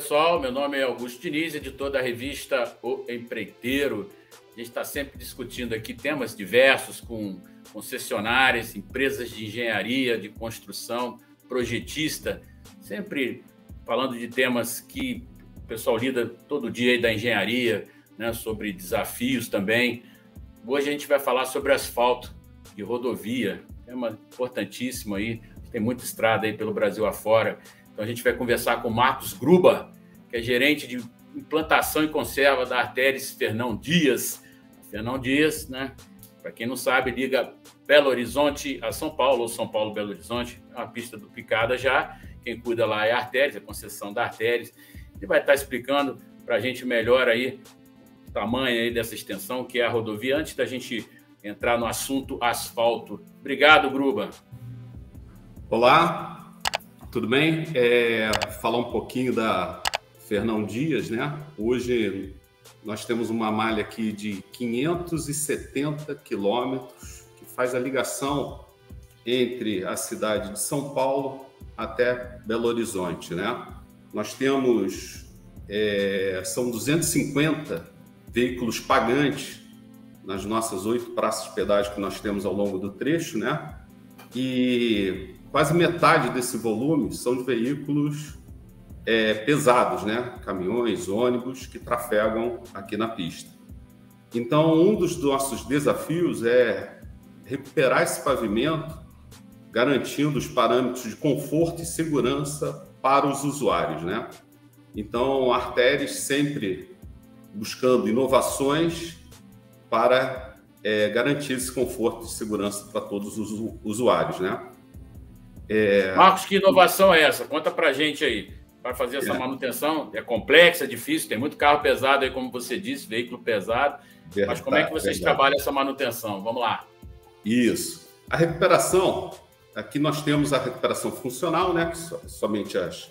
pessoal, meu nome é Augusto Diniz, editor da revista O Empreiteiro. A gente está sempre discutindo aqui temas diversos com concessionárias, empresas de engenharia, de construção, projetista, sempre falando de temas que o pessoal lida todo dia aí da engenharia, né, sobre desafios também. Hoje a gente vai falar sobre asfalto e rodovia, tema importantíssimo aí, tem muita estrada aí pelo Brasil afora. Então a gente vai conversar com Marcos Gruba, que é gerente de implantação e conserva da Artéries Fernão Dias. Fernão Dias, né? Para quem não sabe, liga Belo Horizonte a São Paulo, ou São Paulo Belo Horizonte, é uma pista duplicada já. Quem cuida lá é a Artéries, a concessão da Artéries. Ele vai estar explicando para a gente melhor aí o tamanho aí dessa extensão, que é a rodovia, antes da gente entrar no assunto asfalto. Obrigado, Gruba. Olá, tudo bem? É, falar um pouquinho da Fernão Dias, né? Hoje nós temos uma malha aqui de 570 quilômetros que faz a ligação entre a cidade de São Paulo até Belo Horizonte, né? Nós temos é, são 250 veículos pagantes nas nossas oito praças de pedágio que nós temos ao longo do trecho, né? E quase metade desse volume são de veículos é, pesados, né? caminhões, ônibus que trafegam aqui na pista. Então, um dos nossos desafios é recuperar esse pavimento, garantindo os parâmetros de conforto e segurança para os usuários. Né? Então, a Artéries sempre buscando inovações para é, garantir esse conforto e segurança para todos os usuários. Né? É... Marcos, que inovação é essa? Conta para gente aí. Para fazer essa manutenção é complexa, é difícil, tem muito carro pesado aí, como você disse, veículo pesado. Verdade, mas como é que vocês verdade. trabalham essa manutenção? Vamos lá. Isso. A recuperação, aqui nós temos a recuperação funcional, né? Somente as,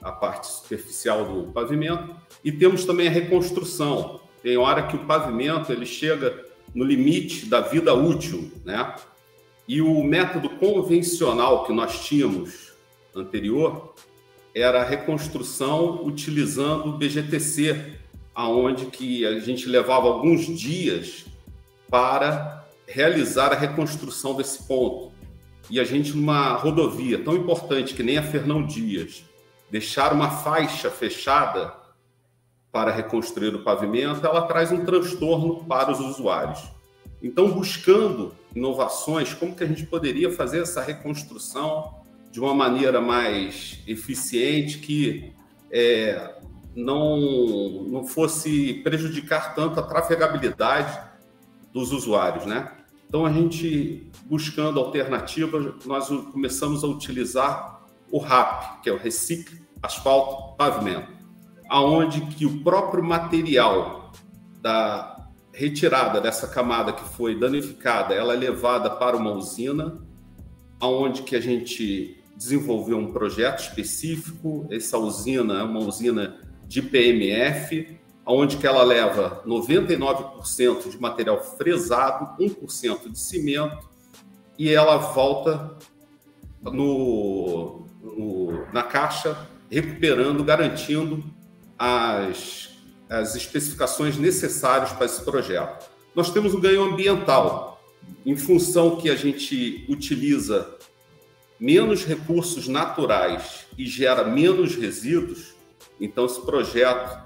a parte superficial do pavimento, e temos também a reconstrução. Tem hora que o pavimento ele chega no limite da vida útil, né? E o método convencional que nós tínhamos anterior era a reconstrução utilizando o BGTC, aonde que a gente levava alguns dias para realizar a reconstrução desse ponto. E a gente numa rodovia tão importante que nem a Fernão Dias, deixar uma faixa fechada para reconstruir o pavimento, ela traz um transtorno para os usuários. Então, buscando inovações, como que a gente poderia fazer essa reconstrução de uma maneira mais eficiente, que é, não, não fosse prejudicar tanto a trafegabilidade dos usuários, né? Então, a gente, buscando alternativas, nós começamos a utilizar o RAP, que é o Recicle Asfalto Pavimento, aonde que o próprio material da retirada dessa camada que foi danificada, ela é levada para uma usina, aonde que a gente desenvolveu um projeto específico. Essa usina é uma usina de PMF, onde que ela leva 99% de material fresado, 1% de cimento, e ela volta no, no, na caixa, recuperando, garantindo as as especificações necessárias para esse projeto. Nós temos o ganho ambiental, em função que a gente utiliza menos recursos naturais e gera menos resíduos, então esse projeto,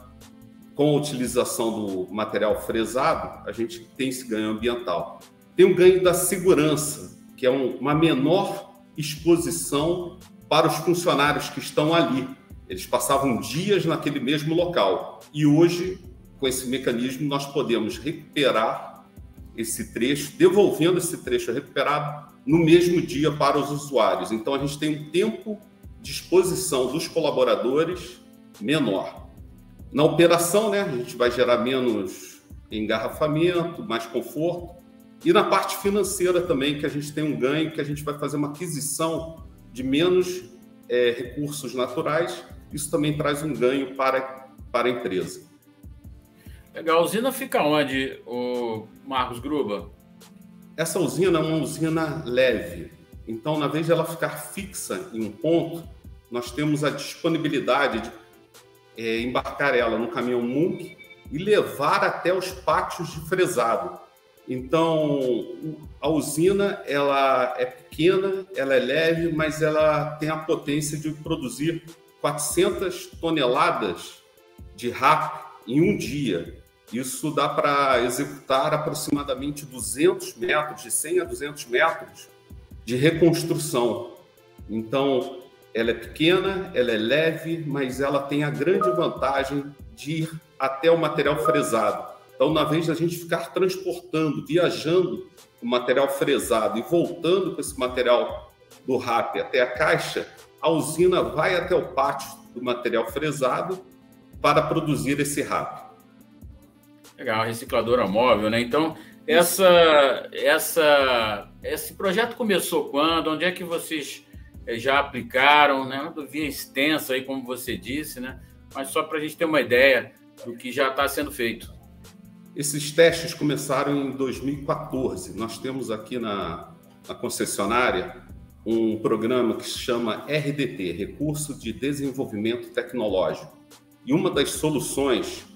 com a utilização do material fresado, a gente tem esse ganho ambiental. Tem o ganho da segurança, que é uma menor exposição para os funcionários que estão ali, eles passavam dias naquele mesmo local. E hoje, com esse mecanismo, nós podemos recuperar esse trecho, devolvendo esse trecho recuperado no mesmo dia para os usuários. Então, a gente tem um tempo de exposição dos colaboradores menor. Na operação, né, a gente vai gerar menos engarrafamento, mais conforto. E na parte financeira também, que a gente tem um ganho, que a gente vai fazer uma aquisição de menos é, recursos naturais isso também traz um ganho para, para a empresa. Legal. A usina fica onde, o Marcos Gruba? Essa usina é uma usina leve. Então, na vez de ela ficar fixa em um ponto, nós temos a disponibilidade de é, embarcar ela no caminhão Munk e levar até os pátios de fresado. Então, a usina ela é pequena, ela é leve, mas ela tem a potência de produzir 400 toneladas de RAP em um dia. Isso dá para executar aproximadamente 200 metros, de 100 a 200 metros de reconstrução. Então, ela é pequena, ela é leve, mas ela tem a grande vantagem de ir até o material fresado. Então, na vez da gente ficar transportando, viajando o material fresado e voltando com esse material do RAP até a caixa, a usina vai até o pátio do material fresado para produzir esse RAP. Legal, recicladora móvel, né? Então, essa, essa, esse projeto começou quando? Onde é que vocês eh, já aplicaram? Né? Uma via extensa aí, como você disse, né? Mas só para a gente ter uma ideia do que já está sendo feito. Esses testes começaram em 2014. Nós temos aqui na, na concessionária um programa que se chama RDT, Recurso de Desenvolvimento Tecnológico. E uma das soluções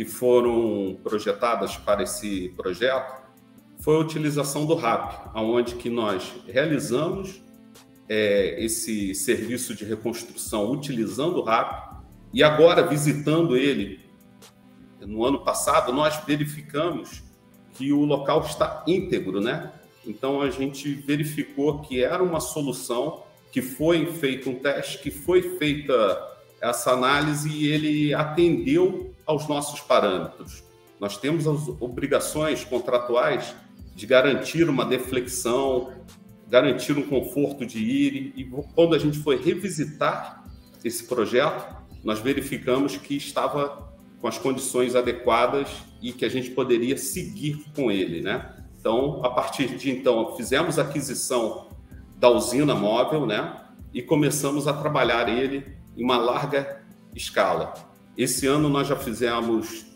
que foram projetadas para esse projeto foi a utilização do RAP, aonde que nós realizamos é, esse serviço de reconstrução utilizando o RAP e agora visitando ele no ano passado nós verificamos que o local está íntegro, né? Então a gente verificou que era uma solução que foi feito um teste, que foi feita essa análise e ele atendeu aos nossos parâmetros. Nós temos as obrigações contratuais de garantir uma deflexão, garantir um conforto de ir, e quando a gente foi revisitar esse projeto, nós verificamos que estava com as condições adequadas e que a gente poderia seguir com ele, né? Então, a partir de então, fizemos a aquisição da usina móvel, né? E começamos a trabalhar ele em uma larga escala. Esse ano nós já fizemos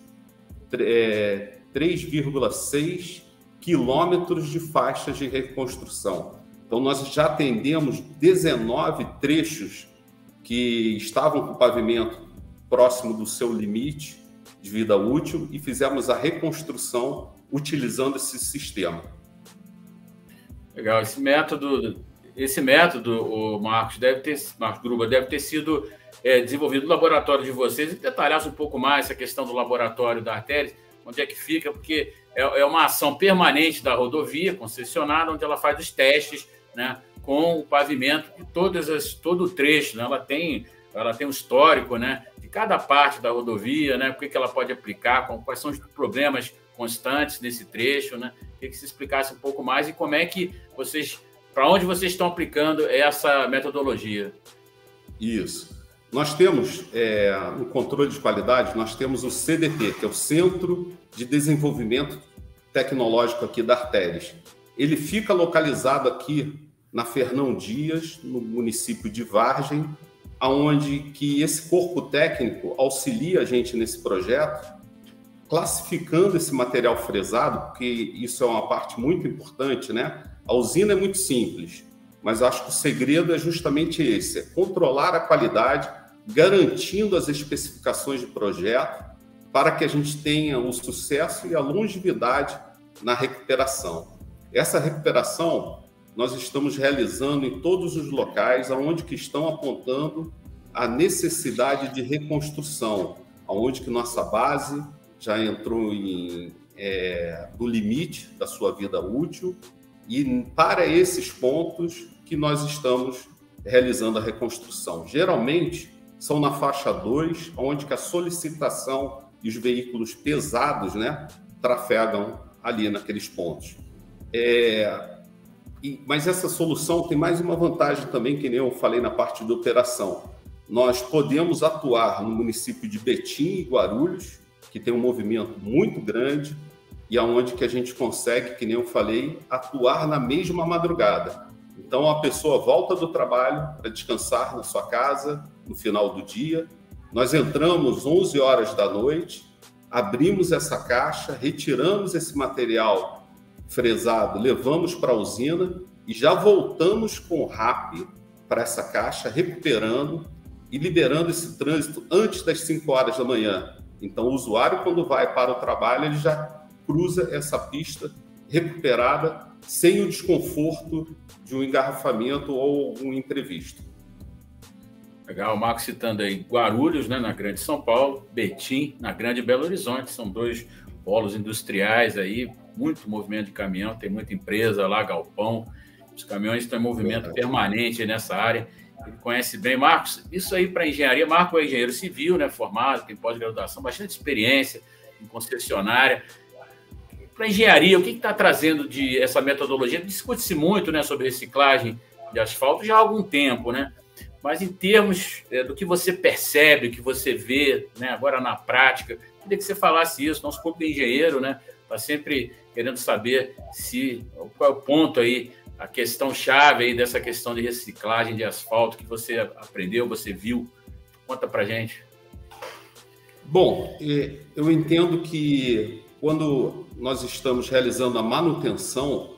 é, 3,6 quilômetros de faixas de reconstrução. Então, nós já atendemos 19 trechos que estavam com o pavimento próximo do seu limite de vida útil e fizemos a reconstrução utilizando esse sistema. Legal, esse método, esse método, o Marcos deve ter, Marcos Gruba deve ter sido é, desenvolvido no laboratório de vocês e detalhasse um pouco mais essa questão do laboratório da Artéria, onde é que fica, porque é, é uma ação permanente da rodovia concessionada, onde ela faz os testes, né, com o pavimento de todas as, todo o trecho, né? Ela tem, ela tem um histórico, né, de cada parte da rodovia, né, o que, que ela pode aplicar, quais são os problemas constantes nesse trecho, né? Queria que você explicasse um pouco mais e como é que vocês, para onde vocês estão aplicando essa metodologia. Isso. Nós temos, é, no controle de qualidade, nós temos o CDT, que é o Centro de Desenvolvimento Tecnológico aqui da Artéries. Ele fica localizado aqui na Fernão Dias, no município de Vargem, aonde que esse corpo técnico auxilia a gente nesse projeto, classificando esse material fresado, porque isso é uma parte muito importante, né? A usina é muito simples, mas acho que o segredo é justamente esse, é controlar a qualidade garantindo as especificações de projeto para que a gente tenha o sucesso e a longevidade na recuperação. Essa recuperação nós estamos realizando em todos os locais aonde que estão apontando a necessidade de reconstrução, aonde que nossa base já entrou em, é, no limite da sua vida útil e para esses pontos que nós estamos realizando a reconstrução. Geralmente, são na faixa 2, onde que a solicitação e os veículos pesados né, trafegam ali naqueles pontos. É, e, mas essa solução tem mais uma vantagem também, que nem eu falei na parte de operação. Nós podemos atuar no município de Betim e Guarulhos, que tem um movimento muito grande, e aonde que a gente consegue, que nem eu falei, atuar na mesma madrugada. Então a pessoa volta do trabalho para descansar na sua casa no final do dia. Nós entramos 11 horas da noite, abrimos essa caixa, retiramos esse material fresado, levamos para a usina e já voltamos com o RAP para essa caixa, recuperando e liberando esse trânsito antes das 5 horas da manhã. Então, o usuário, quando vai para o trabalho, ele já cruza essa pista recuperada, sem o desconforto de um engarrafamento ou um imprevisto. Legal, o Marcos citando aí Guarulhos, né, na Grande São Paulo, Betim, na Grande Belo Horizonte, são dois polos industriais aí, muito movimento de caminhão, tem muita empresa lá, galpão, os caminhões estão em movimento Verdade. permanente nessa área. Ele conhece bem. Marcos, isso aí para engenharia, Marco é engenheiro civil, né, formado, tem pós-graduação, bastante experiência em concessionária. Para engenharia, o que está trazendo de essa metodologia? Discute-se muito né, sobre reciclagem de asfalto já há algum tempo, né? Mas em termos é, do que você percebe, o que você vê, né, agora na prática, queria que você falasse isso. Nosso corpo de engenheiro, né, está sempre querendo saber se qual é o ponto aí a questão chave aí dessa questão de reciclagem de asfalto que você aprendeu, você viu? Conta para gente. Bom, eu entendo que quando nós estamos realizando a manutenção,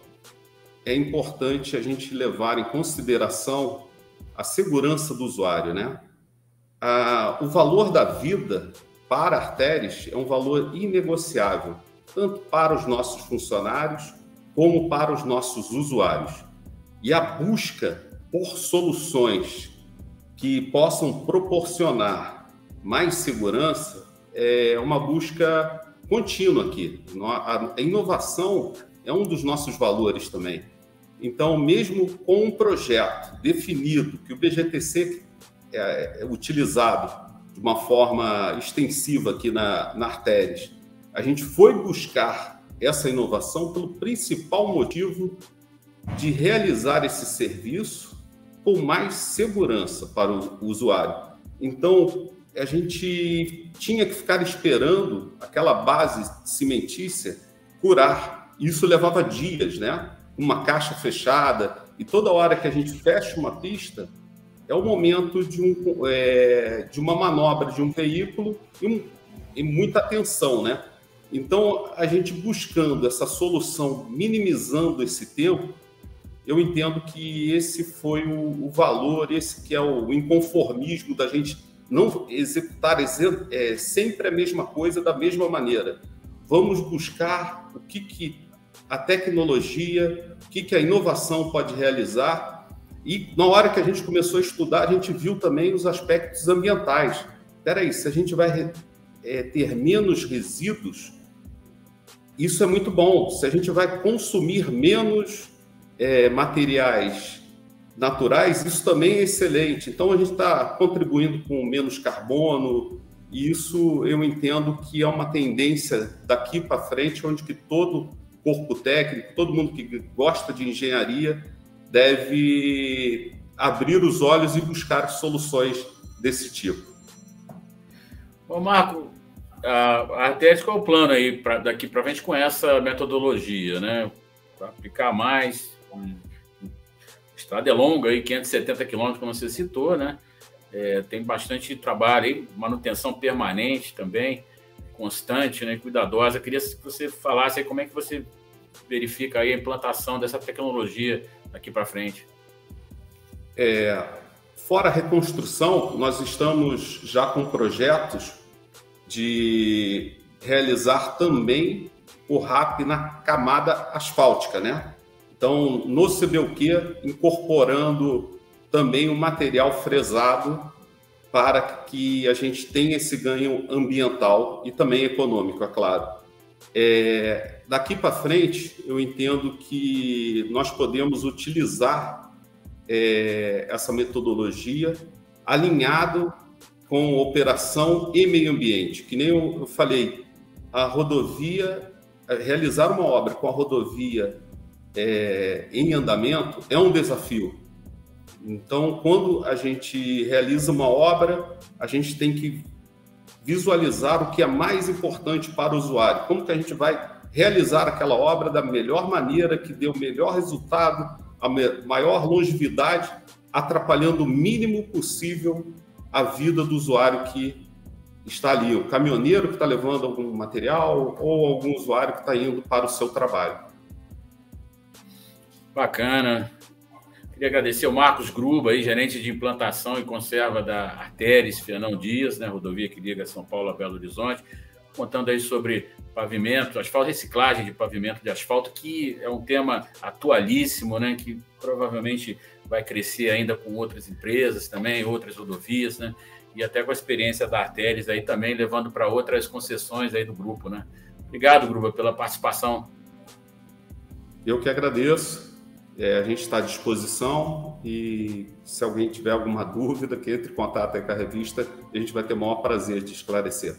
é importante a gente levar em consideração a segurança do usuário, né? o valor da vida para artérias é um valor inegociável, tanto para os nossos funcionários como para os nossos usuários. E a busca por soluções que possam proporcionar mais segurança é uma busca contínua aqui. A inovação é um dos nossos valores também. Então, mesmo com um projeto definido, que o BGTC é, é utilizado de uma forma extensiva aqui na, na Artéries, a gente foi buscar essa inovação pelo principal motivo de realizar esse serviço com mais segurança para o usuário. Então, a gente tinha que ficar esperando aquela base cimentícia curar. Isso levava dias, né? Uma caixa fechada. E toda hora que a gente fecha uma pista, é o momento de, um, é, de uma manobra de um veículo e, um, e muita atenção, né? Então, a gente buscando essa solução, minimizando esse tempo, eu entendo que esse foi o, o valor, esse que é o inconformismo da gente não executar é, sempre a mesma coisa da mesma maneira. Vamos buscar o que, que a tecnologia, o que, que a inovação pode realizar. E na hora que a gente começou a estudar, a gente viu também os aspectos ambientais. Espera aí, se a gente vai é, ter menos resíduos, isso é muito bom. Se a gente vai consumir menos é, materiais naturais, isso também é excelente. Então, a gente está contribuindo com menos carbono, e isso eu entendo que é uma tendência daqui para frente, onde que todo corpo técnico, todo mundo que gosta de engenharia, deve abrir os olhos e buscar soluções desse tipo. Ô Marco, a Artéries, qual é o plano aí pra, daqui para frente com essa metodologia, né? Para aplicar mais. Estrada é longa, aí, 570 quilômetros, como você citou, né? É, tem bastante trabalho aí, manutenção permanente também, constante, né? Cuidadosa. queria que você falasse como é que você verifica aí a implantação dessa tecnologia daqui para frente. É, fora a reconstrução, nós estamos já com projetos de realizar também o RAP na camada asfáltica, né? Então, no CBUQ, incorporando também o material fresado para que a gente tenha esse ganho ambiental e também econômico, é claro. É, daqui para frente, eu entendo que nós podemos utilizar é, essa metodologia alinhado com operação e meio ambiente. Que nem eu falei, a rodovia, realizar uma obra com a rodovia é, em andamento é um desafio. Então, quando a gente realiza uma obra, a gente tem que visualizar o que é mais importante para o usuário. Como que a gente vai realizar aquela obra da melhor maneira, que dê o melhor resultado, a maior longevidade, atrapalhando o mínimo possível a vida do usuário que está ali, o caminhoneiro que está levando algum material ou algum usuário que está indo para o seu trabalho. Bacana. Queria agradecer o Marcos Gruba, aí, gerente de implantação e conserva da Artéries Fernão Dias, né, rodovia que liga São Paulo a Belo Horizonte, contando aí sobre pavimento, asfalto, reciclagem de pavimento de asfalto, que é um tema atualíssimo, né, que provavelmente vai crescer ainda com outras empresas também, outras rodovias, né? E até com a experiência da Artéries aí também, levando para outras concessões aí do grupo, né? Obrigado, Gruba, pela participação. Eu que agradeço. É, a gente está à disposição e se alguém tiver alguma dúvida, que entre em contato com a revista, a gente vai ter o maior prazer de esclarecer.